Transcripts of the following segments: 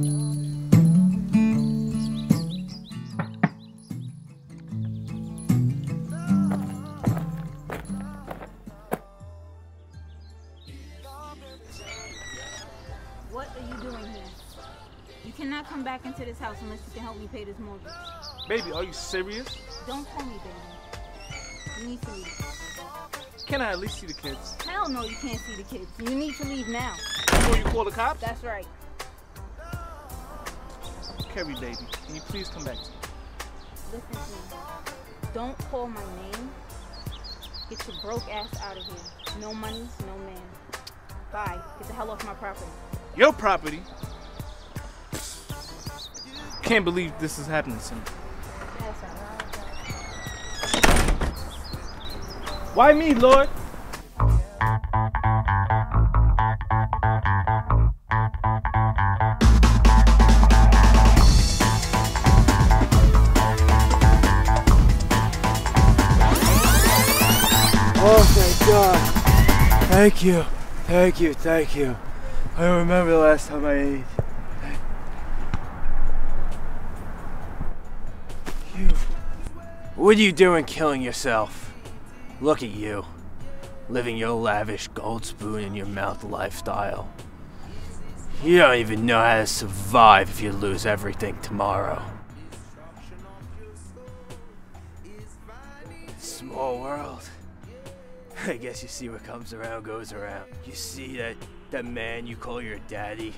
What are you doing here? You cannot come back into this house unless you can help me pay this mortgage. Baby, are you serious? Don't call me baby. You need to leave. Can I at least see the kids? Hell no, you can't see the kids. You need to leave now. Before you call the cops? That's right. Carrie, baby, can you please come back to me? Listen to me. Don't call my name. Get your broke ass out of here. No money, no man. Bye. Get the hell off my property. Your property? Can't believe this is happening to me. Why me, Lord? Thank you. Thank you. Thank you. I don't remember the last time I ate. You. What are you doing killing yourself? Look at you. Living your lavish gold spoon in your mouth lifestyle. You don't even know how to survive if you lose everything tomorrow. Small world. I guess you see what comes around goes around. You see that that man you call your daddy?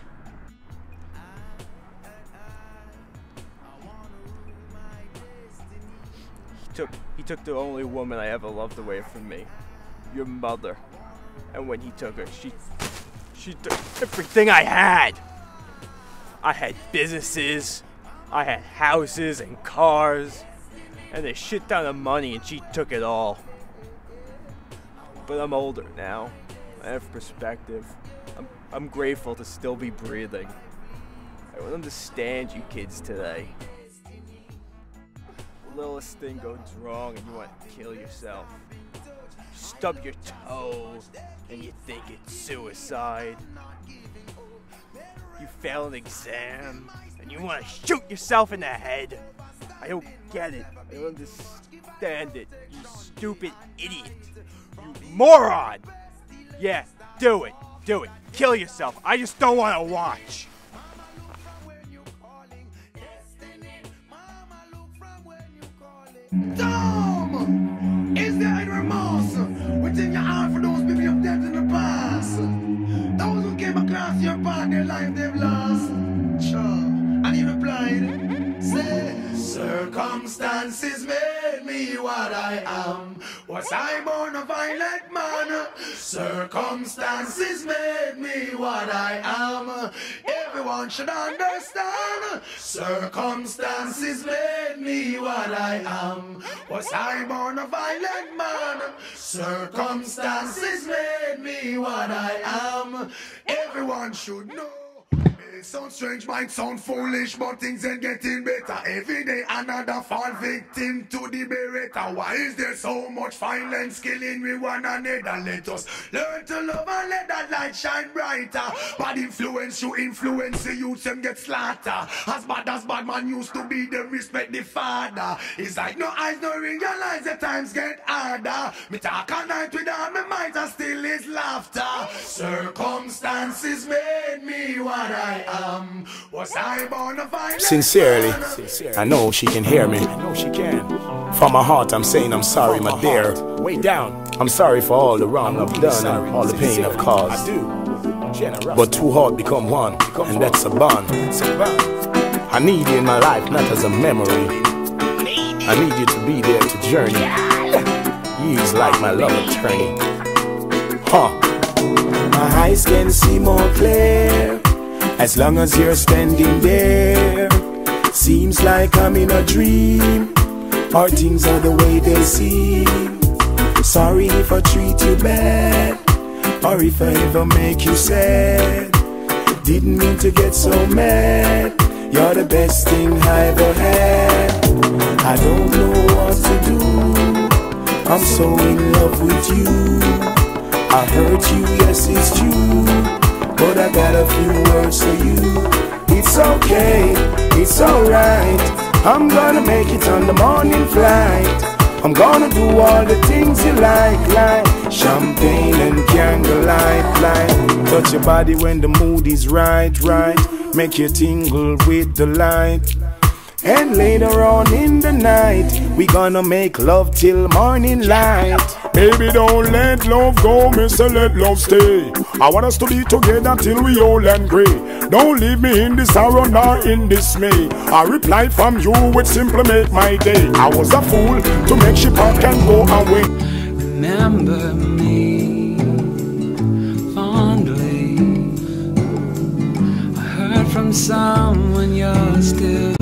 He took he took the only woman I ever loved away from me. Your mother. And when he took her, she she took everything I had. I had businesses, I had houses and cars, and a shit ton of money and she took it all. But I'm older now. I have perspective. I'm, I'm grateful to still be breathing. I don't understand you kids today. The littlest thing goes wrong and you want to kill yourself. Stub your toe and you think it's suicide. You fail an exam and you want to shoot yourself in the head. I don't get it. I don't understand it. You stupid idiot. You moron! Yeah, do it. Do it. Kill yourself. I just don't want to watch. Tom! Is there any remorse within your heart for those people you've dead in the past? Those who came across your path, their life they've lost. Sure. And he replied, say, Circumstances me what I am. Was I born a violent man? Circumstances made me what I am. Everyone should understand. Circumstances made me what I am. Was I born a violent man? Circumstances made me what I am. Everyone should know. It sounds strange, might sound foolish, but things ain't getting better. Every day another fall victim to the beretta. Why is there so much violence killing we one another? Let us learn to love and let that light shine brighter. Bad influence you influence the youth them get slaughtered. As bad as bad man used to be, them respect the father. It's like no eyes, no realize the times get harder. Me talk all night without me mind, and still is laughter. Circumstances made me what I am. Was I born a violent Sincerely. I know she can hear me. I know she can. From my heart, I'm saying I'm sorry, my dear. Way down. I'm sorry for all the wrong I've done and all the pain I've caused. I do. But two hearts become one, and that's a bond. I need you in my life, not as a memory. I need you to be there to journey. You's like my love attorney. Huh. My eyes can see more clear as long as you're standing there. Seems like I'm in a dream, Our things are the way they seem. Sorry if I treat you bad, or if I ever make you sad. Didn't mean to get so mad. You're the best thing I ever had. I don't know what to do. I'm so in love with you. I hurt you, yes, it's true. But I got a few words for you. It's okay, it's alright. I'm gonna make it on the morning flight. I'm gonna do all the things you like, like champagne and candlelight, like touch your body when the mood is right, right. Make you tingle with the light. And later on in the night, we gonna make love till morning light. Baby, don't let love go, mister, let love stay. I want us to be together till we old and gray. Don't leave me in this sorrow nor in dismay. I reply from you would simply make my day. I was a fool to make she pack and go away. Remember me fondly. I heard from someone you're still